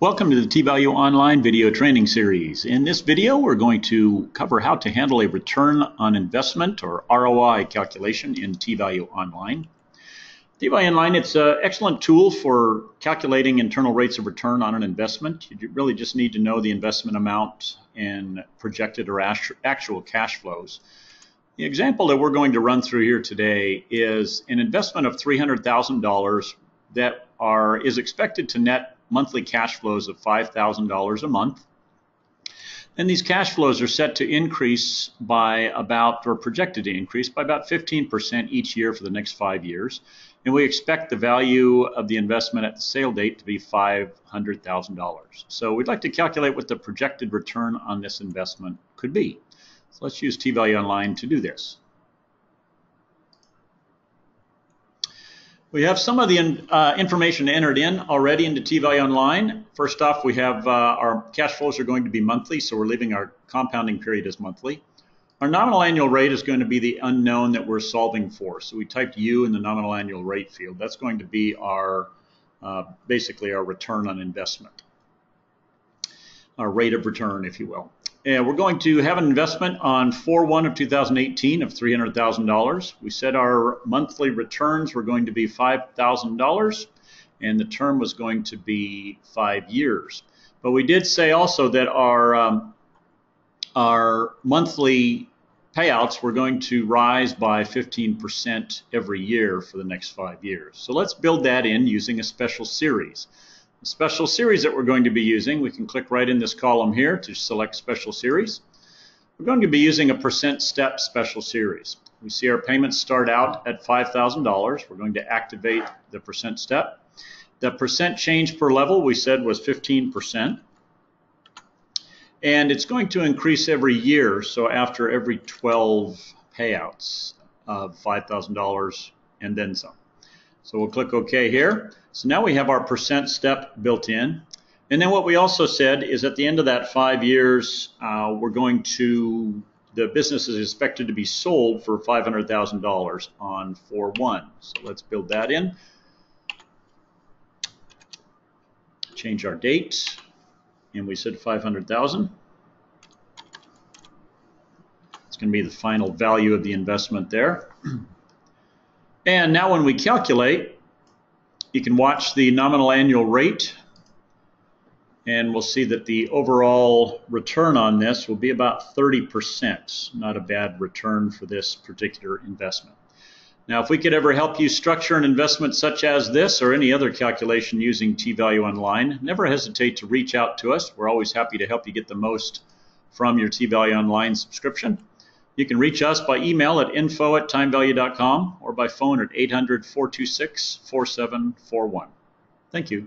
Welcome to the TValue Online video training series. In this video, we're going to cover how to handle a return on investment or ROI calculation in TValue Online. TValue Online, it's an excellent tool for calculating internal rates of return on an investment. You really just need to know the investment amount and projected or actual cash flows. The example that we're going to run through here today is an investment of $300,000 that are is expected to net monthly cash flows of $5,000 a month. And these cash flows are set to increase by about, or projected to increase by about 15% each year for the next five years. And we expect the value of the investment at the sale date to be $500,000. So we'd like to calculate what the projected return on this investment could be. So let's use TValue Online to do this. We have some of the uh, information entered in already into TValue Online. First off, we have uh, our cash flows are going to be monthly, so we're leaving our compounding period as monthly. Our nominal annual rate is going to be the unknown that we're solving for. So we typed U in the nominal annual rate field. That's going to be our, uh, basically our return on investment, our rate of return, if you will. And we're going to have an investment on 4-1 of 2018 of $300,000. We said our monthly returns were going to be $5,000 and the term was going to be five years. But we did say also that our, um, our monthly payouts were going to rise by 15% every year for the next five years. So let's build that in using a special series. Special series that we're going to be using, we can click right in this column here to select special series. We're going to be using a percent step special series. We see our payments start out at $5,000. We're going to activate the percent step. The percent change per level we said was 15%. And it's going to increase every year, so after every 12 payouts of $5,000 and then some. So we'll click OK here. So now we have our percent step built in. And then what we also said is at the end of that five years, uh, we're going to, the business is expected to be sold for $500,000 on 4-1. So let's build that in. Change our date. And we said 500,000. It's going to be the final value of the investment there. And now when we calculate, you can watch the nominal annual rate and we'll see that the overall return on this will be about 30%. Not a bad return for this particular investment. Now, if we could ever help you structure an investment such as this or any other calculation using TValue Online, never hesitate to reach out to us. We're always happy to help you get the most from your TValue Online subscription. You can reach us by email at info at timevalue.com or by phone at 800 426 4741. Thank you.